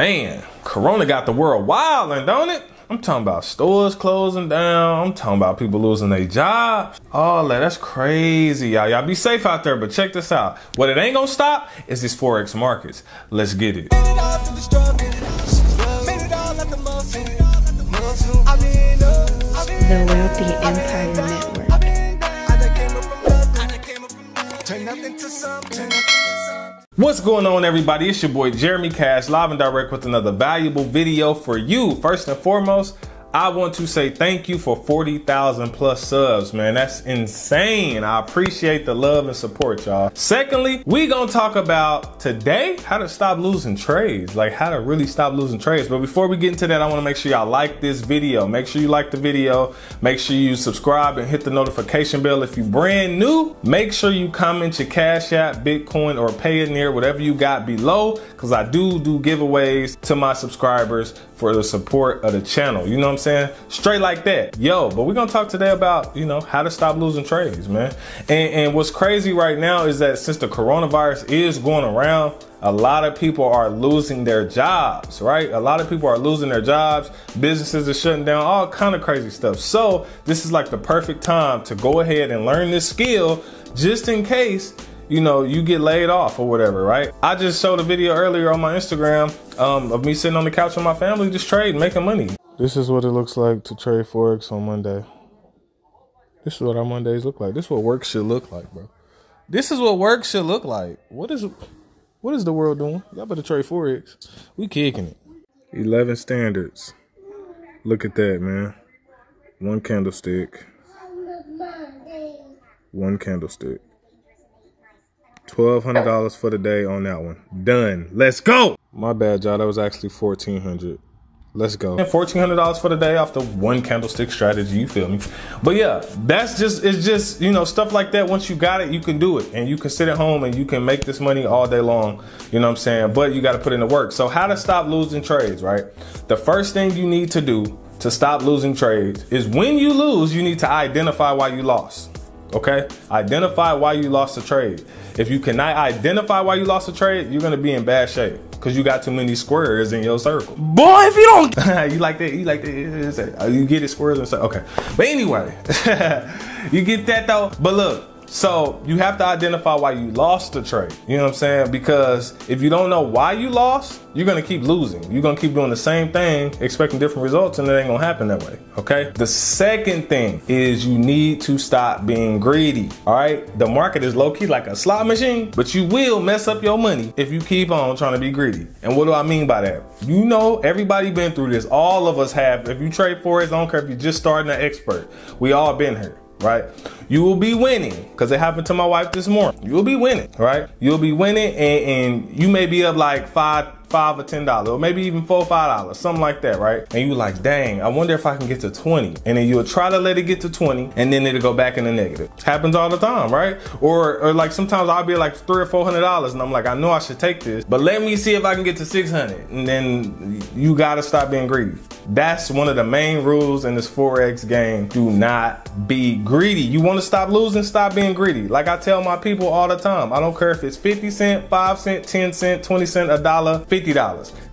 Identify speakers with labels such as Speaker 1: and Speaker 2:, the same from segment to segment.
Speaker 1: Man, Corona got the world wilding, don't it? I'm talking about stores closing down. I'm talking about people losing their jobs. All that, that's crazy, y'all. Y'all be safe out there, but check this out. What it ain't gonna stop is these Forex markets. Let's get it.
Speaker 2: The Wealthy Empire Network.
Speaker 1: What's going on, everybody? It's your boy Jeremy Cash, live and direct with another valuable video for you. First and foremost, I want to say thank you for 40,000 plus subs, man. That's insane. I appreciate the love and support, y'all. Secondly, we gonna talk about today how to stop losing trades, like how to really stop losing trades. But before we get into that, I wanna make sure y'all like this video. Make sure you like the video. Make sure you subscribe and hit the notification bell. If you're brand new, make sure you comment your Cash App, Bitcoin, or Payoneer, whatever you got below, because I do do giveaways to my subscribers for the support of the channel. You know what I'm saying? Straight like that. Yo, but we're gonna talk today about, you know, how to stop losing trades, man. And, and what's crazy right now is that since the coronavirus is going around, a lot of people are losing their jobs, right? A lot of people are losing their jobs. Businesses are shutting down, all kind of crazy stuff. So this is like the perfect time to go ahead and learn this skill just in case you know, you get laid off or whatever, right? I just showed a video earlier on my Instagram um, of me sitting on the couch with my family, just trading, making money. This is what it looks like to trade Forex on Monday. This is what our Mondays look like. This is what work should look like, bro. This is what work should look like. What is what is the world doing? Y'all better trade Forex. We kicking it. 11 standards. Look at that, man. One candlestick. One candlestick. Twelve hundred dollars for the day on that one. Done. Let's go. My bad, y'all. That was actually fourteen hundred. Let's go. Fourteen hundred dollars for the day off the one candlestick strategy. You feel me? But yeah, that's just it's just you know stuff like that. Once you got it, you can do it, and you can sit at home and you can make this money all day long. You know what I'm saying? But you got to put in the work. So how to stop losing trades? Right. The first thing you need to do to stop losing trades is when you lose, you need to identify why you lost. Okay? Identify why you lost a trade. If you cannot identify why you lost a trade, you're gonna be in bad shape because you got too many squares in your circle.
Speaker 3: Boy, if you don't,
Speaker 1: you like that, you like that, you oh, get it squares and stuff. Okay, but anyway, you get that though. But look, so you have to identify why you lost the trade. You know what I'm saying? Because if you don't know why you lost, you're gonna keep losing. You're gonna keep doing the same thing, expecting different results, and it ain't gonna happen that way. Okay. The second thing is you need to stop being greedy. All right. The market is low key like a slot machine, but you will mess up your money if you keep on trying to be greedy. And what do I mean by that? You know, everybody been through this. All of us have. If you trade for it, I don't care if you're just starting an expert. We all been here right? You will be winning because it happened to my wife this morning. You will be winning, right? You'll be winning and, and you may be up like five, five or ten dollars, or maybe even four, or five dollars, something like that, right? And you like, dang, I wonder if I can get to 20. And then you'll try to let it get to 20 and then it'll go back in the negative. Happens all the time, right? Or or like sometimes I'll be like three or four hundred dollars and I'm like, I know I should take this, but let me see if I can get to 600. And then you gotta stop being greedy. That's one of the main rules in this Forex game. Do not be greedy. You want to stop losing, stop being greedy. Like I tell my people all the time, I don't care if it's 50 cent, 5 cent, 10 cent, 20 cent, a dollar, $50.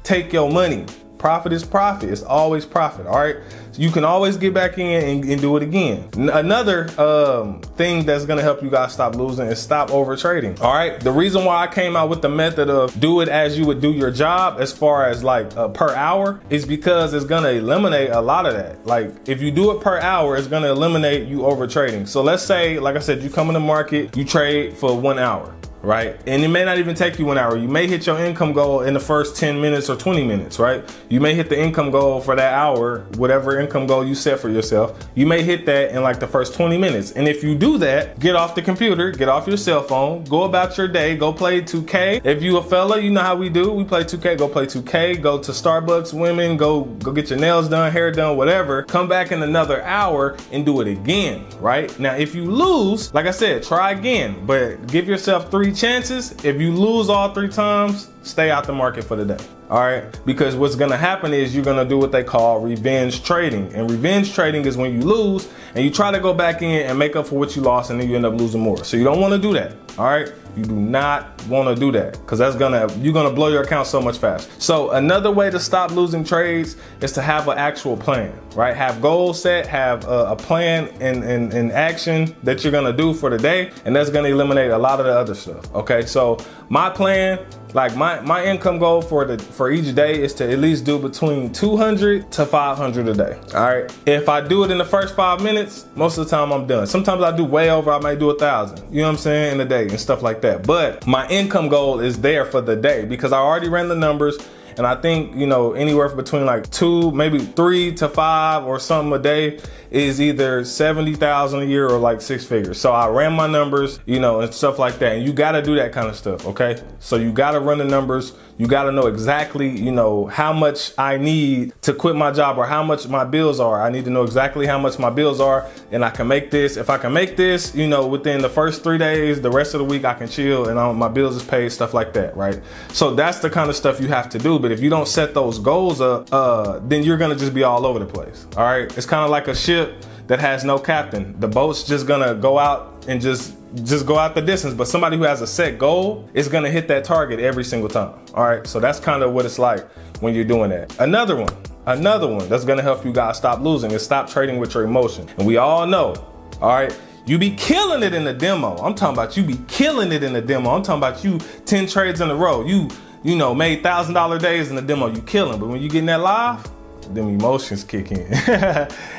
Speaker 1: Take your money. Profit is profit. It's always profit. All right. So you can always get back in and, and do it again. N another um, thing that's gonna help you guys stop losing is stop over trading. All right. The reason why I came out with the method of do it as you would do your job, as far as like uh, per hour, is because it's gonna eliminate a lot of that. Like if you do it per hour, it's gonna eliminate you over trading. So let's say, like I said, you come in the market, you trade for one hour right? And it may not even take you one hour. You may hit your income goal in the first 10 minutes or 20 minutes, right? You may hit the income goal for that hour, whatever income goal you set for yourself. You may hit that in like the first 20 minutes. And if you do that, get off the computer, get off your cell phone, go about your day, go play 2K. If you a fella, you know how we do. We play 2K, go play 2K, go to Starbucks, women, go go get your nails done, hair done, whatever. Come back in another hour and do it again, right? Now, if you lose, like I said, try again, but give yourself three chances. If you lose all three times, stay out the market for the day. All right. Because what's to happen is you're to do what they call revenge trading. And revenge trading is when you lose and you try to go back in and make up for what you lost and then you end up losing more. So you don't want to do that. All right. You do not want to do that because that's gonna you're gonna blow your account so much fast. So another way to stop losing trades is to have an actual plan, right? Have goals set, have a, a plan in, in, in action that you're gonna do for the day, and that's gonna eliminate a lot of the other stuff. Okay, so my plan like my my income goal for the for each day is to at least do between 200 to 500 a day all right if i do it in the first five minutes most of the time i'm done sometimes i do way over i might do a thousand you know what i'm saying in a day and stuff like that but my income goal is there for the day because i already ran the numbers and I think, you know, anywhere between like two, maybe three to five or something a day is either 70,000 a year or like six figures. So I ran my numbers, you know, and stuff like that. And you got to do that kind of stuff. Okay. So you got to run the numbers. You got to know exactly, you know, how much I need to quit my job or how much my bills are. I need to know exactly how much my bills are and I can make this. If I can make this, you know, within the first three days, the rest of the week I can chill and I, my bills is paid, stuff like that. Right. So that's the kind of stuff you have to do. But if you don't set those goals up, uh, then you're going to just be all over the place. All right. It's kind of like a ship that has no captain. The boat's just going to go out and just just go out the distance. But somebody who has a set goal is gonna hit that target every single time. All right, so that's kind of what it's like when you're doing that. Another one, another one that's gonna help you guys stop losing is stop trading with your emotion. And we all know, all right, you be killing it in the demo. I'm talking about you be killing it in the demo. I'm talking about you 10 trades in a row. You, you know, made thousand dollar days in the demo, you killing. But when you get in that live, them emotions kick in.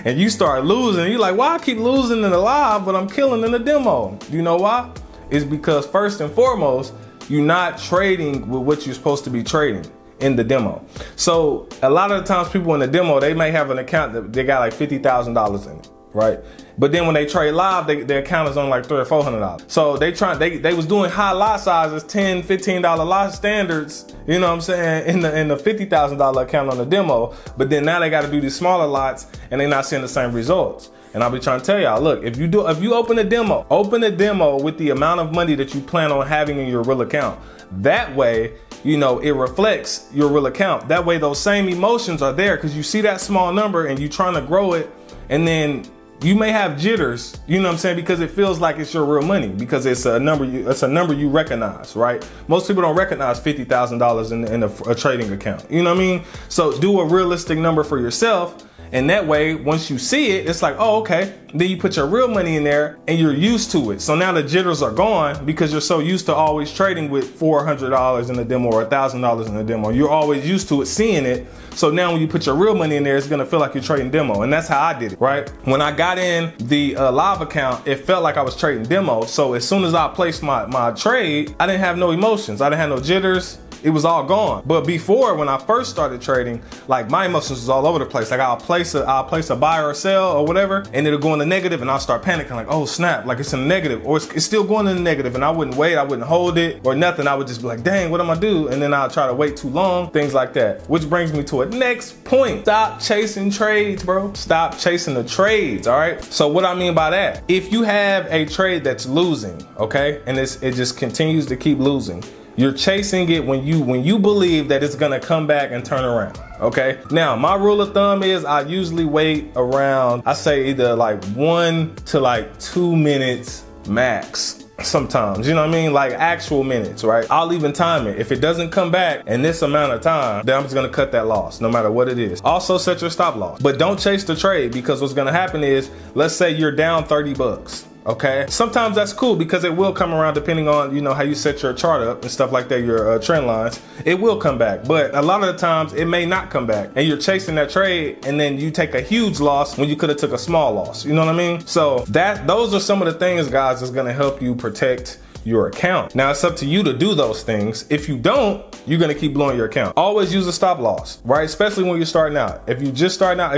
Speaker 1: and you start losing. You're like, why I keep losing in the live, but I'm killing in the demo? You know why? It's because first and foremost, you're not trading with what you're supposed to be trading in the demo. So a lot of the times people in the demo, they may have an account that they got like $50,000 in it right? But then when they trade live, they, their account is on like three or four hundred dollars. So they try they they was doing high lot sizes, 10 15 dollar lot standards. You know what I'm saying in the in the fifty thousand dollar account on the demo. But then now they got to do these smaller lots, and they're not seeing the same results. And I'll be trying to tell y'all, look, if you do if you open a demo, open a demo with the amount of money that you plan on having in your real account. That way, you know, it reflects your real account. That way those same emotions are there because you see that small number and you're trying to grow it and then you may have jitters, you know what I'm saying, because it feels like it's your real money because it's a number you it's a number you recognize, right? Most people don't recognize fifty thousand dollars in, in a, a trading account. You know what I mean? So do a realistic number for yourself and that way, once you see it, it's like, oh, okay. Then you put your real money in there and you're used to it. So now the jitters are gone because you're so used to always trading with $400 in the demo or $1,000 in the demo. You're always used to it, seeing it. So now when you put your real money in there, it's gonna feel like you're trading demo. And that's how I did it, right? When I got in the uh, live account, it felt like I was trading demo. So as soon as I placed my, my trade, I didn't have no emotions. I didn't have no jitters it was all gone. But before, when I first started trading, like my emotions was all over the place. Like I'll place a, I'll place a buy or a sell or whatever, and it'll go in the negative, and I'll start panicking, like, oh snap, like it's in the negative, or it's, it's still going in the negative, and I wouldn't wait, I wouldn't hold it or nothing. I would just be like, dang, what am I do? And then I'll try to wait too long, things like that. Which brings me to a next point. Stop chasing trades, bro. Stop chasing the trades. All right. So what I mean by that, if you have a trade that's losing, okay, and it's, it just continues to keep losing you're chasing it when you when you believe that it's gonna come back and turn around. Okay. Now my rule of thumb is I usually wait around I say either like one to like two minutes max sometimes you know what i mean? Like actual minutes right? I'll even time it. If it doesn't come back in this amount of time then i'm just gonna cut that loss no matter what it is. Also set your stop loss. But don't chase the trade because what's gonna happen is let's say you're down 30 bucks okay sometimes that's cool because it will come around depending on you know how you set your chart up and stuff like that your uh, trend lines it will come back but a lot of the times it may not come back and you're chasing that trade and then you take a huge loss when you could have took a small loss you know what i mean so that those are some of the things guys that's to help you protect your account. Now it's up to you to do those things. If you don't, you're gonna keep blowing your account. Always use a stop loss, right? Especially when you're starting out. If you just starting out,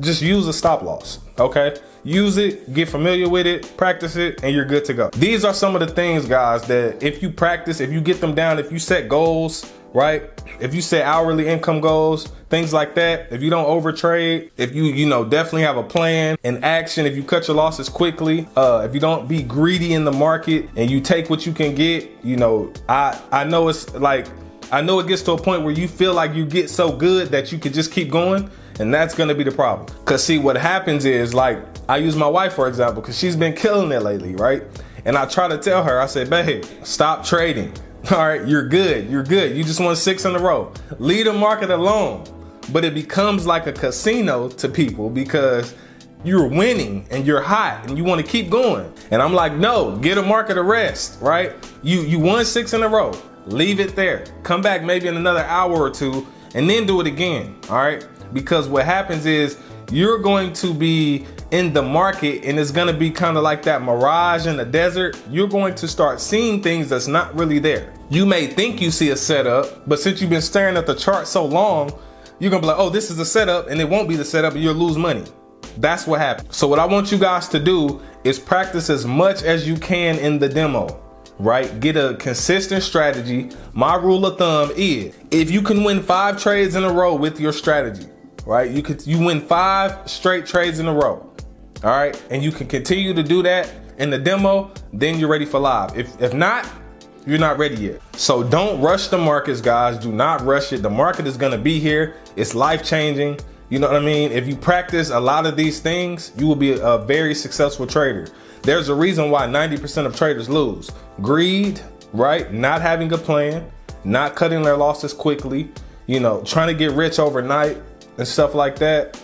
Speaker 1: just use a stop loss, okay? use it, get familiar with it, practice it, and you're good to go. These are some of the things, guys, that if you practice, if you get them down, if you set goals, right? If you set hourly income goals, things like that, if you don't overtrade, if you, you know, definitely have a plan and action, if you cut your losses quickly, uh, if you don't be greedy in the market and you take what you can get, you know, I, I know it's like, I know it gets to a point where you feel like you get so good that you can just keep going. And that's gonna be the problem. Cause see, what happens is like, I use my wife for example, cause she's been killing it lately, right? And I try to tell her, I say, babe, stop trading. All right, you're good. You're good. You just won six in a row. Leave the market alone. But it becomes like a casino to people because you're winning and you're hot and you want to keep going. And I'm like, no, get a market arrest, right? You you won six in a row. Leave it there. Come back maybe in another hour or two and then do it again. All right. Because what happens is you're going to be in the market and it's going to be kind of like that mirage in the desert. You're going to start seeing things that's not really there. You may think you see a setup, but since you've been staring at the chart so long, you're going to be like, oh, this is a setup and it won't be the setup and you'll lose money. That's what happens. So what I want you guys to do is practice as much as you can in the demo right? Get a consistent strategy. My rule of thumb is if you can win five trades in a row with your strategy, right? You could you win five straight trades in a row. All right, and you can continue to do that in the demo, then you're ready for live. If if not, you're not ready yet. So don't rush the markets, guys. Do not rush it. The market is gonna be here. It's life changing. You know what I mean? If you practice a lot of these things, you will be a very successful trader. There's a reason why 90% of traders lose. Greed, right? Not having a plan, not cutting their losses quickly, you know, trying to get rich overnight and stuff like that.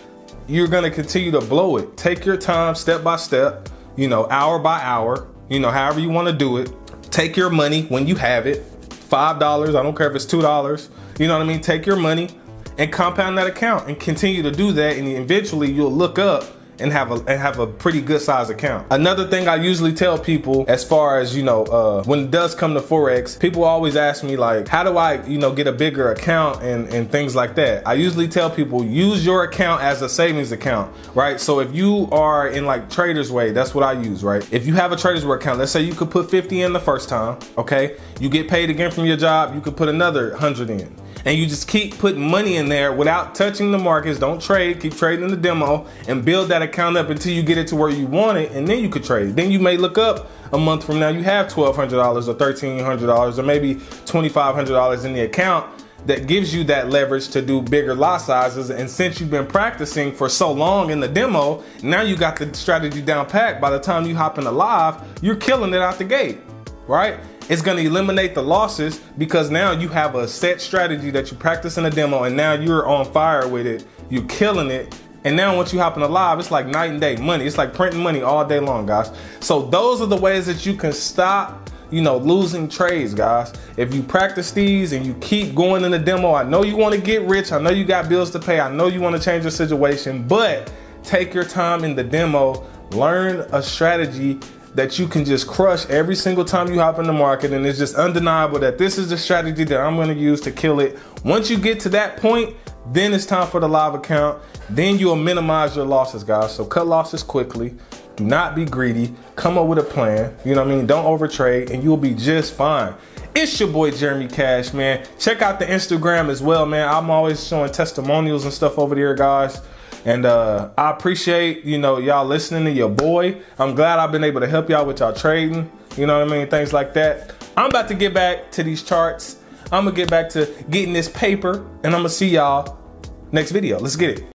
Speaker 1: You're to continue to blow it. Take your time step by step, you know, hour by hour, you know, however you want to do it. Take your money when you have it. $5, I don't care if it's $2. You know what I mean? Take your money and compound that account and continue to do that and eventually you'll look up and have a and have a pretty good size account. Another thing I usually tell people as far as, you know, uh, when it does come to Forex, people always ask me like, how do I, you know, get a bigger account and, and things like that. I usually tell people use your account as a savings account, right? So if you are in like Trader's Way, that's what I use, right? If you have a Trader's Way account, let's say you could put 50 in the first time, okay? You get paid again from your job, you could put another 100 in and you just keep putting money in there without touching the markets. Don't trade, keep trading in the demo and build that account up until you get it to where you want it, and then you could trade. Then you may look up a month from now, you have $1,200 or $1,300 or maybe $2,500 in the account that gives you that leverage to do bigger lot sizes. And since you've been practicing for so long in the demo, now you got the strategy down packed. By the time you hop in the live, you're killing it out the gate, right? It's gonna eliminate the losses because now you have a set strategy that you practice in a demo and now you're on fire with it. You're killing it. And now once you hop in the live, it's like night and day money. It's like printing money all day long, guys. So those are the ways that you can stop, you know, losing trades, guys. If you practice these and you keep going in the demo, I know you want to get rich. I know you got bills to pay. I know you want to change your situation, but take your time in the demo, learn a strategy that you can just crush every single time you hop in the market. And it's just undeniable that this is the strategy that I'm going to use to kill it. Once you get to that point, then it's time for the live account. Then you'll minimize your losses, guys. So cut losses quickly. Do not be greedy. Come up with a plan. You know what I mean? Don't overtrade and you'll be just fine. It's your boy Jeremy Cash, man. Check out the Instagram as well, man. I'm always showing testimonials and stuff over there, guys. And uh, I appreciate, you know, y'all listening to your boy. I'm glad I've been able to help y'all with y'all trading. You know what I mean? Things like that. I'm about to get back to these charts. I'm gonna get back to getting this paper and I'm gonna see y'all next video. Let's get it.